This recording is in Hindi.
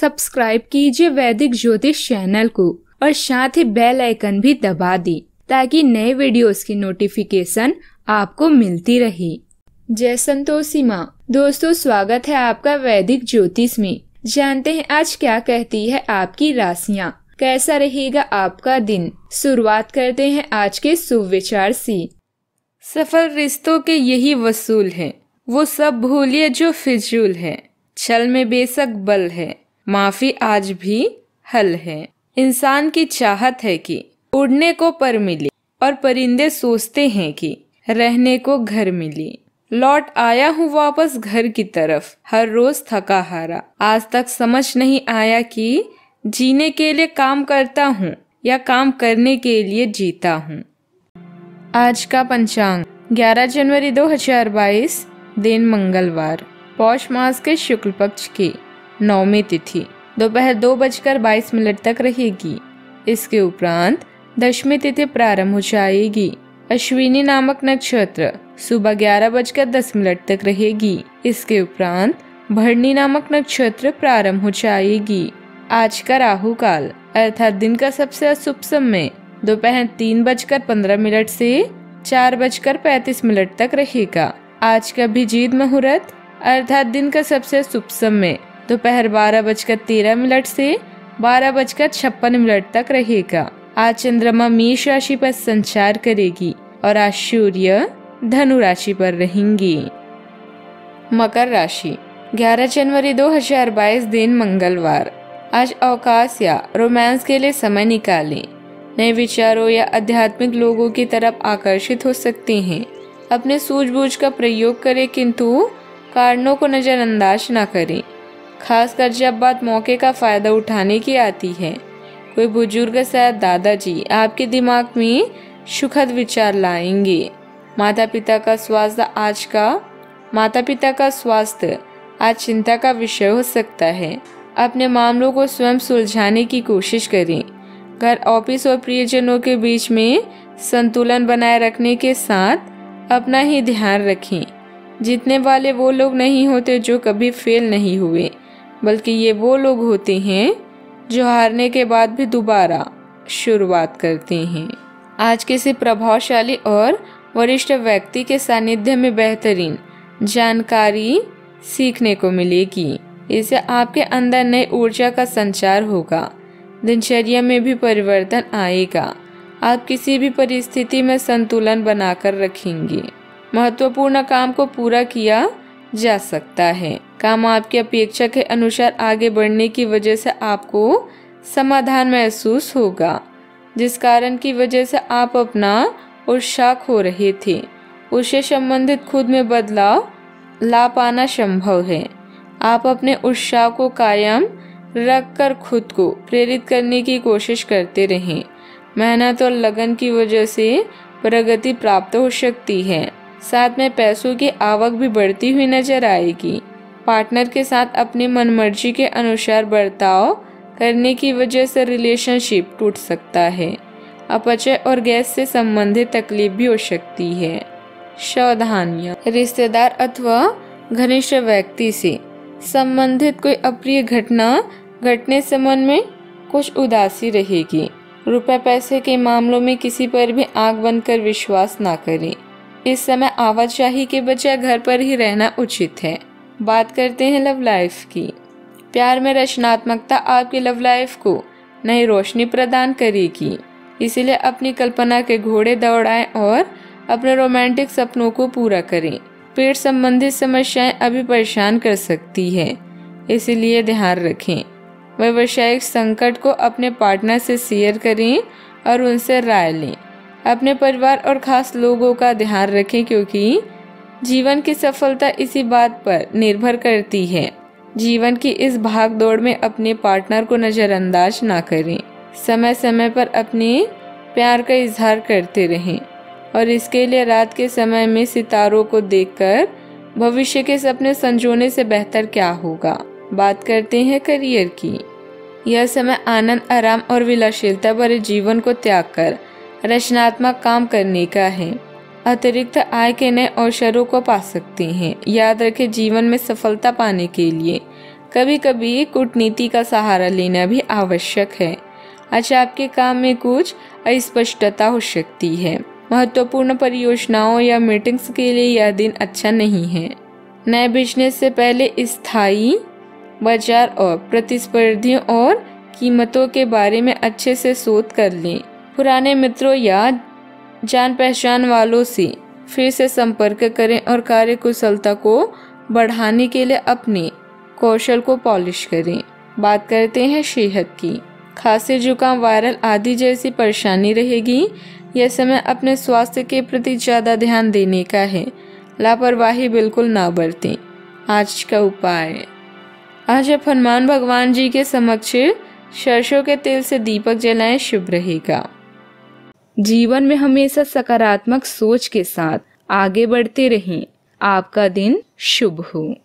सब्सक्राइब कीजिए वैदिक ज्योतिष चैनल को और साथ ही बेल आइकन भी दबा दी ताकि नए वीडियोस की नोटिफिकेशन आपको मिलती रहे। जय संतोषी माँ। दोस्तों, स्वागत है आपका वैदिक ज्योतिष में। जानते हैं आज क्या कहती है आपकी राशियाँ। कैसा रहेगा आपका दिन? शुरुआत करते हैं आज के सुविचार से। सफल रिश्तों के यही वसूल है। वो सब भूलिए जो फिजूल है। छल में बेशक बल है। माफ़ी आज भी हल है। इंसान की चाहत है कि उड़ने को पर मिले और परिंदे सोचते हैं कि रहने को घर मिले। लौट आया हूँ वापस घर की तरफ़। हर रोज थका हारा। आज तक समझ नहीं आया कि जीने के लिए काम करता हूँ या काम करने के लिए जीता हूँ। आज का पंचांग। 11 जनवरी 2022 दिन मंगलवार। पौष मास के शुक्ल पक्ष की। नौमी तिथि, दोपहर दो बजकर बाईस मिनट तक रहेगी। इसके उपरांत दशमी तिथि प्रारंभ हो जाएगी। अश्विनी नामक नक्षत्र सुबह ग्यारह बजकर दस मिनट तक रहेगी। इसके उपरांत भरणी नामक नक्षत्र प्रारंभ हो जाएगी। आज का राहु काल अर्थात दिन का सबसे अशुभ समय, दोपहर तीन बजकर पंद्रह मिनट से चार बजकर पैतीस मिनट तक रहेगा। आज का जीत मुहूर्त, अर्थात दिन का सबसे शुभ समय दोपहर बारह बजकर तेरह मिनट से बारह बजकर छप्पन मिनट तक रहेगा। आज चंद्रमा मेष राशि पर संचार करेगी और आज सूर्य धनु राशि पर रहेंगी। मकर राशि 11 जनवरी 2022 दिन मंगलवार। आज अवकाश या रोमांस के लिए समय निकालें। नए विचारों या आध्यात्मिक लोगों की तरफ़ आकर्षित हो सकते हैं। अपने सूझबूझ का प्रयोग करें, किंतु कारणों को नज़रअंदाज न करें। खासकर जब बात मौके का फ़ायदा उठाने की आती है। कोई बुज़ुर्ग शायद दादाजी आपके दिमाग में सुखद विचार लाएँगे। माता पिता का स्वास्थ्य आज का माता पिता का स्वास्थ्य आज चिंता का विषय हो सकता है। अपने मामलों को स्वयं सुलझाने की कोशिश करें। घर ऑफ़िस और प्रियजनों के बीच में संतुलन बनाए रखने के साथ अपना ही ध्यान रखें। जीतने वाले वो लोग नहीं होते जो कभी फेल नहीं हुए। बल्कि ये वो लोग होते हैं जो हारने के बाद भी दोबारा शुरुआत करते हैं। आज किसी प्रभावशाली और वरिष्ठ व्यक्ति के सानिध्य में बेहतरीन जानकारी सीखने को मिलेगी। इससे आपके अंदर नई ऊर्जा का संचार होगा। दिनचर्या में भी परिवर्तन आएगा। आप किसी भी परिस्थिति में संतुलन बनाकर रखेंगे। महत्वपूर्ण काम को पूरा किया जा सकता है। काम आपकी अपेक्षा के अनुसार आगे बढ़ने की वजह से आपको समाधान महसूस होगा, जिस कारण की वजह से आप अपना उत्साह खो रहे थे। उससे संबंधित खुद में बदलाव ला पाना संभव है। आप अपने उत्साह को कायम रख कर खुद को प्रेरित करने की कोशिश करते रहें। मेहनत और लगन की वजह से प्रगति प्राप्त हो सकती है। साथ में पैसों की आवक भी बढ़ती हुई नज़र आएगी। पार्टनर के साथ अपनी मनमर्जी के अनुसार बर्ताव करने की वजह से रिलेशनशिप टूट सकता है। अपचय और गैस से संबंधित तकलीफ़ भी हो सकती है। सावधानियाँ। रिश्तेदार अथवा घनिष्ठ व्यक्ति से संबंधित कोई अप्रिय घटना घटने से मन में कुछ उदासी रहेगी। रुपए पैसे के मामलों में किसी पर भी आग बनकर विश्वास ना करें। इस समय आवाजाही के बजाय घर पर ही रहना उचित है। बात करते हैं लव लाइफ की। प्यार में रचनात्मकता आपकी लव लाइफ को नई रोशनी प्रदान करेगी। इसीलिए अपनी कल्पना के घोड़े दौड़ाएँ और अपने रोमांटिक सपनों को पूरा करें। पेट संबंधित समस्याएँ अभी परेशान कर सकती है, इसलिए ध्यान रखें। व्यवसायिक संकट को अपने पार्टनर से शेयर करें और उनसे राय लें। अपने परिवार और खास लोगों का ध्यान रखें क्योंकि जीवन की सफलता इसी बात पर निर्भर करती है। जीवन की इस भाग दौड़ में अपने पार्टनर को नज़रअंदाज ना करें। समय समय पर अपने प्यार का इजहार करते रहें और इसके लिए रात के समय में सितारों को देखकर भविष्य के सपने संजोने से बेहतर क्या होगा? बात करते हैं करियर की। यह समय आनंद, आराम और विलासीलता भरे जीवन को त्याग कर रचनात्मक काम करने का है। अतिरिक्त आय के नए अवसरों को पा सकते हैं। याद रखें जीवन में सफलता पाने के लिए। कभी कभी कूटनीति का सहारा लेना भी आवश्यक है। आज आपके काम में कुछ अस्पष्टता हो सकती है। महत्वपूर्ण परियोजनाओं या मीटिंग्स के लिए यह दिन अच्छा नहीं है। नए बिज़नेस से पहले स्थायी बाज़ार और प्रतिस्पर्धियों और कीमतों के बारे में अच्छे से शोध कर लें। पुराने मित्रों या जान पहचान वालों से फिर से संपर्क करें और कार्य कुशलता को बढ़ाने के लिए अपने कौशल को पॉलिश करें। बात करते हैं सेहत की। खांसी, जुकाम, वायरल आदि जैसी परेशानी रहेगी। यह समय अपने स्वास्थ्य के प्रति ज़्यादा ध्यान देने का है। लापरवाही बिल्कुल ना बरतें। आज का उपाय। आज आप हनुमान भगवान जी के समक्ष सरसों के तेल से दीपक जलाएँ, शुभ रहेगा। जीवन में हमेशा सकारात्मक सोच के साथ आगे बढ़ते रहें। आपका दिन शुभ हो।